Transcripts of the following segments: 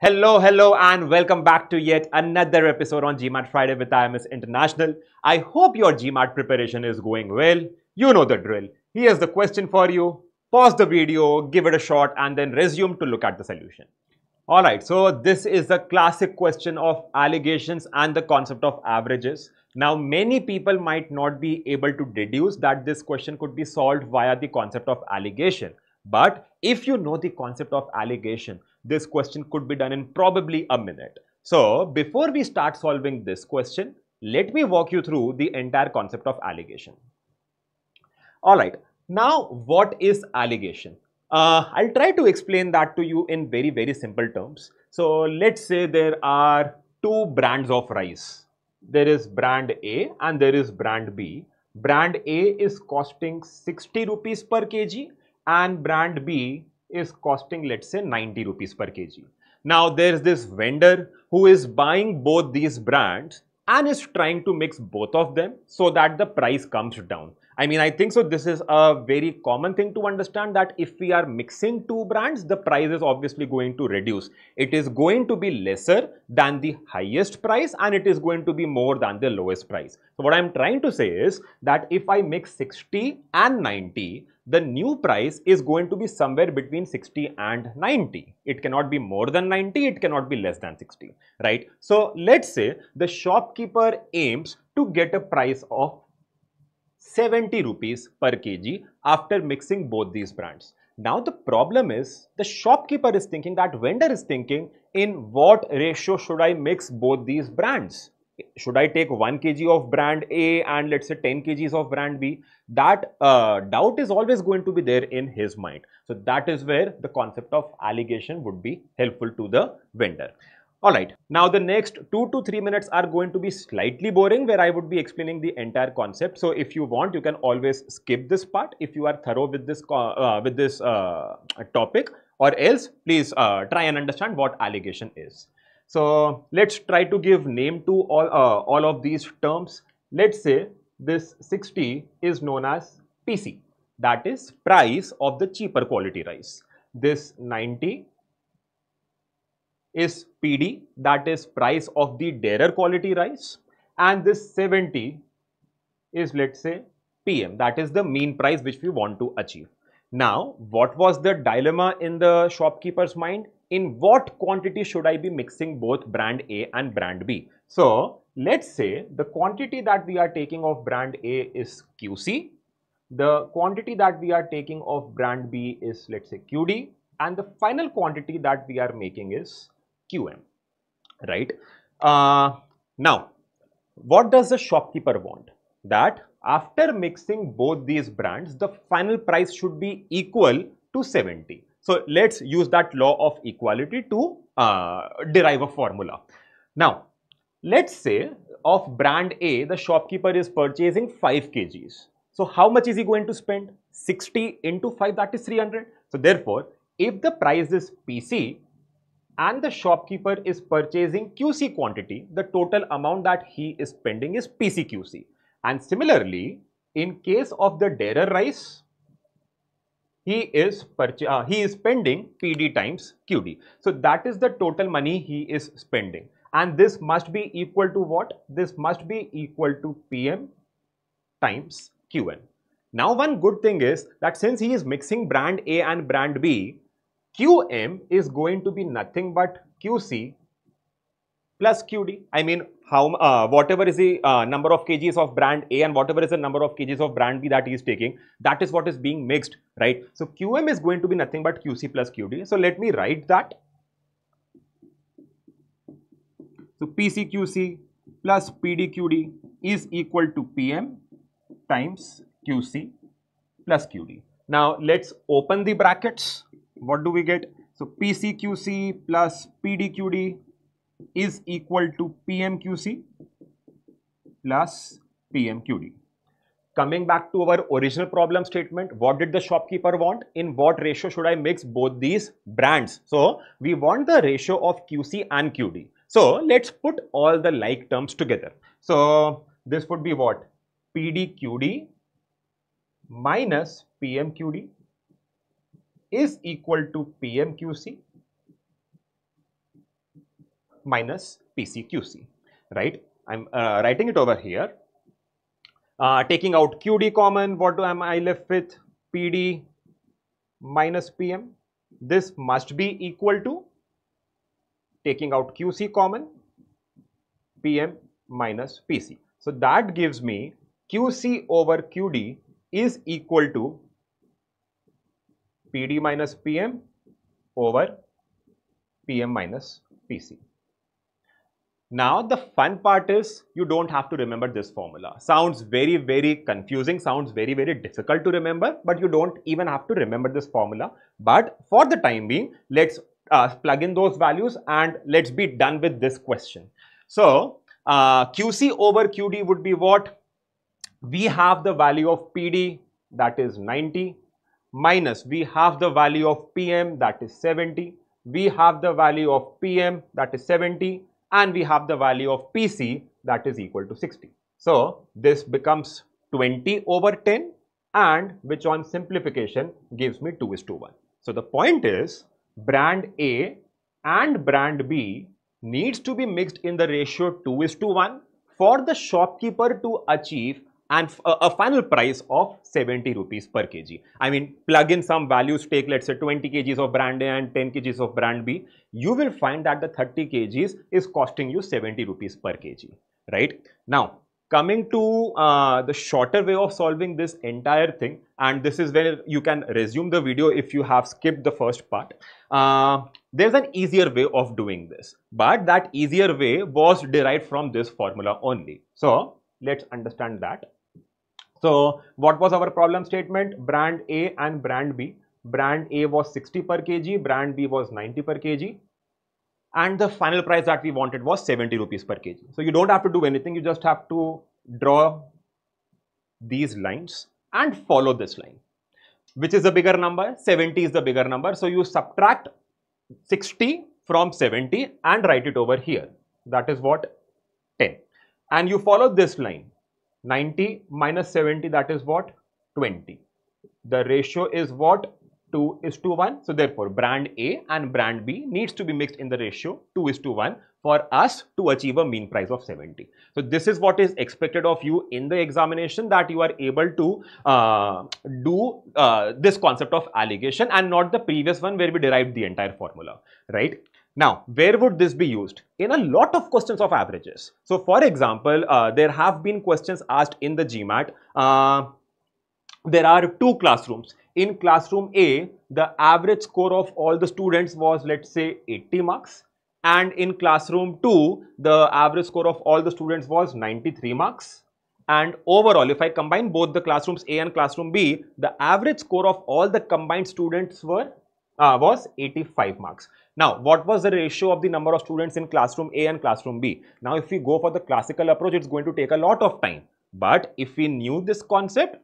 Hello, hello, and welcome back to yet another episode on GMAT Friday with IMS International. I hope your GMAT preparation is going well. You know the drill. Here's the question for you. Pause the video, give it a shot, and then resume to look at the solution. Alright, so this is the classic question of alligations and the concept of averages. Now, many people might not be able to deduce that this question could be solved via the concept of alligation. But if you know the concept of alligation, this question could be done in probably a minute. So before we start solving this question, let me walk you through the entire concept of alligation. Alright, now what is alligation? Uh, I'll try to explain that to you in very very simple terms. So let's say there are two brands of rice. There is brand A and there is brand B. Brand A is costing 60 rupees per kg and brand B is costing let's say 90 rupees per kg. Now there's this vendor who is buying both these brands and is trying to mix both of them so that the price comes down. I mean, I think so. This is a very common thing to understand that if we are mixing two brands, the price is obviously going to reduce. It is going to be lesser than the highest price and it is going to be more than the lowest price. So what I'm trying to say is that if I mix 60 and 90, the new price is going to be somewhere between 60 and 90. It cannot be more than 90, it cannot be less than 60, right? So let's say the shopkeeper aims to get a price of 70 rupees per kg after mixing both these brands. Now the problem is the shopkeeper is thinking that vendor is thinking in what ratio should I mix both these brands? Should I take 1 kg of brand A and let's say 10 kgs of brand B? That uh, doubt is always going to be there in his mind. So that is where the concept of alligation would be helpful to the vendor. Alright, now the next 2 to 3 minutes are going to be slightly boring where I would be explaining the entire concept. So if you want, you can always skip this part if you are thorough with this, uh, with this uh, topic or else please uh, try and understand what alligation is. So let's try to give name to all, uh, all of these terms. Let's say this 60 is known as PC, that is price of the cheaper quality rice. This 90 is PD, that is price of the dearer quality rice. And this 70 is let's say PM, that is the mean price which we want to achieve. Now, what was the dilemma in the shopkeeper's mind? In what quantity should I be mixing both brand A and brand B. So let's say the quantity that we are taking of brand A is QC, the quantity that we are taking of brand B is let's say QD and the final quantity that we are making is QM, right? Uh, now, what does the shopkeeper want? That after mixing both these brands, the final price should be equal to 70. So let's use that law of equality to uh, derive a formula. Now, let's say of brand A, the shopkeeper is purchasing 5 kgs. So how much is he going to spend? 60 into 5, that is 300. So therefore, if the price is PC and the shopkeeper is purchasing QC quantity, the total amount that he is spending is PCQC. And similarly, in case of the Darer rice, he is uh, he is spending PD times QD. So that is the total money he is spending and this must be equal to what? This must be equal to PM times QM. Now one good thing is that since he is mixing brand A and brand B, QM is going to be nothing but QC plus QD. I mean, how uh, whatever is the uh, number of kgs of brand A and whatever is the number of kgs of brand B that he is taking, that is what is being mixed, right? So QM is going to be nothing but QC plus QD. So let me write that. So PCQC plus PDQD is equal to PM times QC plus QD. Now let's open the brackets. What do we get? So PCQC plus PDQD is equal to PMQC plus PMQD. Coming back to our original problem statement, what did the shopkeeper want? In what ratio should I mix both these brands? So, we want the ratio of QC and QD. So, let's put all the like terms together. So, this would be what? PDQD minus PMQD is equal to PMQC minus PCQC, right? I'm uh, writing it over here. Uh, taking out QD common, what do am I left with? PD minus PM. This must be equal to taking out QC common, PM minus PC. So that gives me QC over QD is equal to PD minus PM over PM minus PC. Now the fun part is you don't have to remember this formula. Sounds very very confusing, sounds very very difficult to remember but you don't even have to remember this formula. But for the time being let's uh, plug in those values and let's be done with this question. So uh, QC over QD would be what? We have the value of PD that is 90 minus we have the value of PM that is 70. We have the value of PM that is 70 and we have the value of PC that is equal to 60. So this becomes 20 over 10 and which on simplification gives me 2 is to 1. So the point is brand A and brand B needs to be mixed in the ratio 2 is to 1 for the shopkeeper to achieve and a, a, final price of 70 rupees per kg. I mean, plug in some values, take let's say 20 kgs of brand A and 10 kgs of brand B, you will find that the 30 kgs is costing you 70 rupees per kg, right? Now, coming to uh, the shorter way of solving this entire thing, and this is where you can resume the video if you have skipped the first part. Uh, there's an easier way of doing this, but that easier way was derived from this formula only. So, let's understand that. So what was our problem statement? Brand A and brand B. Brand A was 60 per kg, brand B was 90 per kg. And the final price that we wanted was 70 rupees per kg. So you don't have to do anything, you just have to draw these lines and follow this line. Which is the bigger number? 70 is the bigger number. So you subtract 60 from 70 and write it over here. That is what? 10. And you follow this line 90 minus 70 that is what? 20 the ratio is what? 2 is to 1 so therefore brand A and brand B needs to be mixed in the ratio. 2 is to 1 for us to achieve a mean price of 70 so this is what is expected of you in the examination that you are able to uh, do uh, this concept of alligation and not the previous one where we derived the entire formula right now, where would this be used? In a lot of questions of averages. So, for example, uh, there have been questions asked in the GMAT. Uh, there are two classrooms. In classroom A, the average score of all the students was let's say 80 marks. And in classroom 2, the average score of all the students was 93 marks. And overall, if I combine both the classrooms A and classroom B, the average score of all the combined students were uh, was 85 marks. Now, what was the ratio of the number of students in classroom A and classroom B? Now, if we go for the classical approach, it's going to take a lot of time. But if we knew this concept,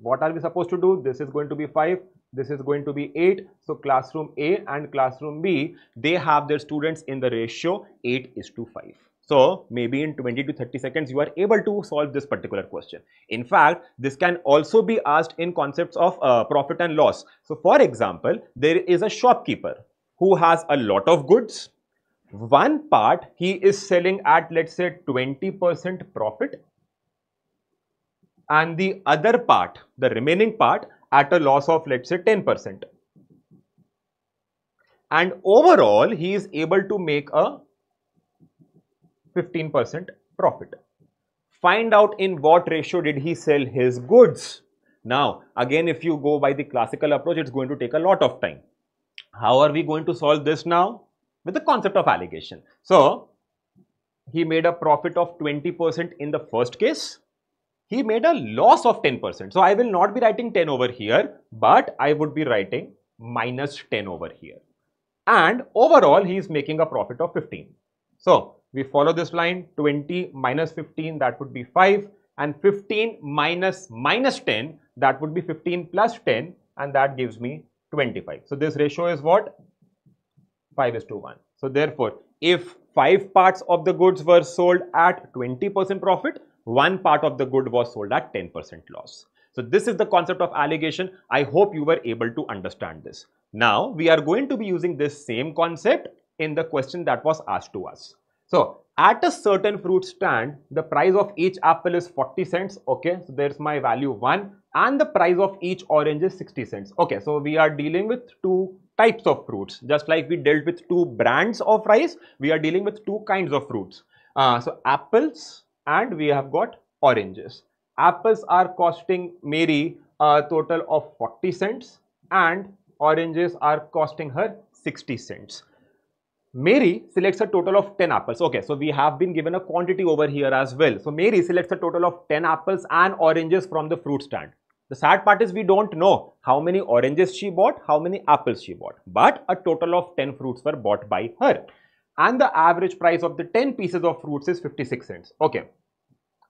what are we supposed to do? This is going to be 5, this is going to be 8. So, classroom A and classroom B, they have their students in the ratio 8 is to 5. So, maybe in 20 to 30 seconds, you are able to solve this particular question. In fact, this can also be asked in concepts of uh, profit and loss. So, for example, there is a shopkeeper who has a lot of goods. One part he is selling at let's say 20% profit and the other part, the remaining part at a loss of let's say 10%. And overall he is able to make a 15% profit. Find out in what ratio did he sell his goods. Now, again, if you go by the classical approach, it's going to take a lot of time. How are we going to solve this now? With the concept of alligation. So, he made a profit of 20% in the first case. He made a loss of 10%. So, I will not be writing 10 over here, but I would be writing minus 10 over here. And overall, he is making a profit of 15. So, we follow this line 20 minus 15 that would be 5 and 15 minus minus 10 that would be 15 plus 10 and that gives me 25. So this ratio is what? 5 is to 1. So therefore, if 5 parts of the goods were sold at 20% profit, one part of the good was sold at 10% loss. So this is the concept of alligation. I hope you were able to understand this. Now we are going to be using this same concept in the question that was asked to us. So at a certain fruit stand, the price of each apple is 40 cents. Okay, so there's my value 1 and the price of each orange is 60 cents. Okay, so we are dealing with two types of fruits. Just like we dealt with two brands of rice, we are dealing with two kinds of fruits. Uh, so apples and we have got oranges. Apples are costing Mary a total of 40 cents and oranges are costing her 60 cents. Mary selects a total of 10 apples. Okay, so we have been given a quantity over here as well. So Mary selects a total of 10 apples and oranges from the fruit stand. The sad part is we don't know how many oranges she bought, how many apples she bought. But a total of 10 fruits were bought by her. And the average price of the 10 pieces of fruits is 56 cents. Okay,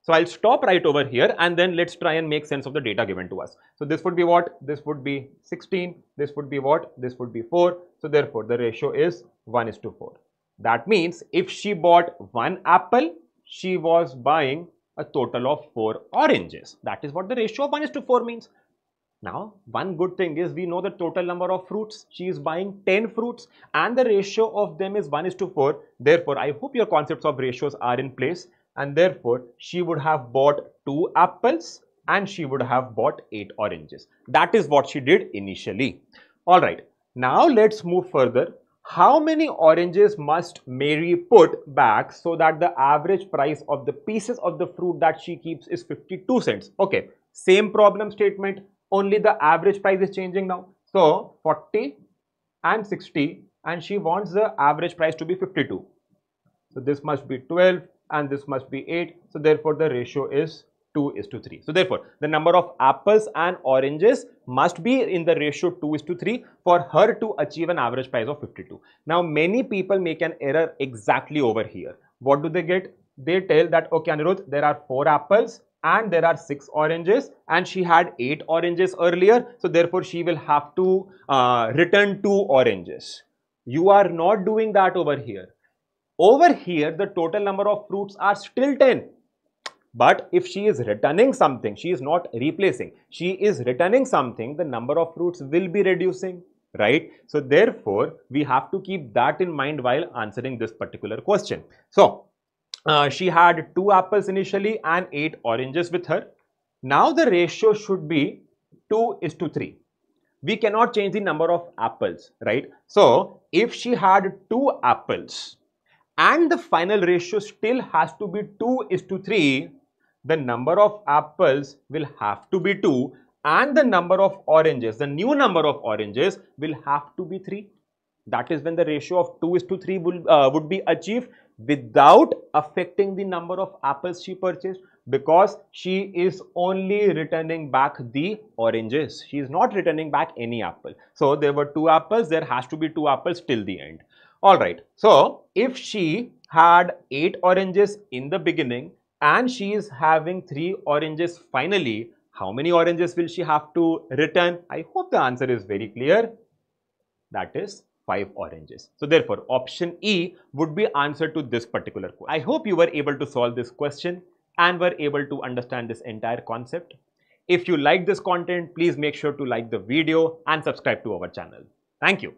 so I'll stop right over here and then let's try and make sense of the data given to us. So this would be what? This would be 16. This would be what? This would be 4. So therefore the ratio is 1 is to 4. That means if she bought one apple, she was buying a total of 4 oranges. That is what the ratio of 1 is to 4 means. Now, one good thing is we know the total number of fruits. She is buying 10 fruits and the ratio of them is 1 is to 4. Therefore, I hope your concepts of ratios are in place and therefore she would have bought two apples and she would have bought eight oranges. That is what she did initially. Alright, now let's move further. How many oranges must Mary put back so that the average price of the pieces of the fruit that she keeps is 52 cents? Okay, same problem statement, only the average price is changing now. So 40 and 60 and she wants the average price to be 52. So this must be 12 and this must be 8. So therefore the ratio is 2 is to 3. So therefore the number of apples and oranges must be in the ratio 2 is to 3 for her to achieve an average price of 52. Now many people make an error exactly over here. What do they get? They tell that okay Anirudh there are 4 apples and there are 6 oranges and she had 8 oranges earlier. So therefore she will have to uh, return 2 oranges. You are not doing that over here over here, the total number of fruits are still 10. But if she is returning something, she is not replacing. She is returning something, the number of fruits will be reducing, right? So therefore, we have to keep that in mind while answering this particular question. So, uh, she had two apples initially and eight oranges with her. Now the ratio should be 2 is to 3. We cannot change the number of apples, right? So, if she had two apples, and the final ratio still has to be 2 is to 3, the number of apples will have to be 2 and the number of oranges, the new number of oranges will have to be 3. That is when the ratio of 2 is to 3 will, uh, would be achieved without affecting the number of apples she purchased because she is only returning back the oranges. She is not returning back any apple. So there were two apples, there has to be two apples till the end. Alright, so if she had 8 oranges in the beginning and she is having 3 oranges finally, how many oranges will she have to return? I hope the answer is very clear. That is 5 oranges. So therefore, option E would be answer to this particular question. I hope you were able to solve this question and were able to understand this entire concept. If you like this content, please make sure to like the video and subscribe to our channel. Thank you.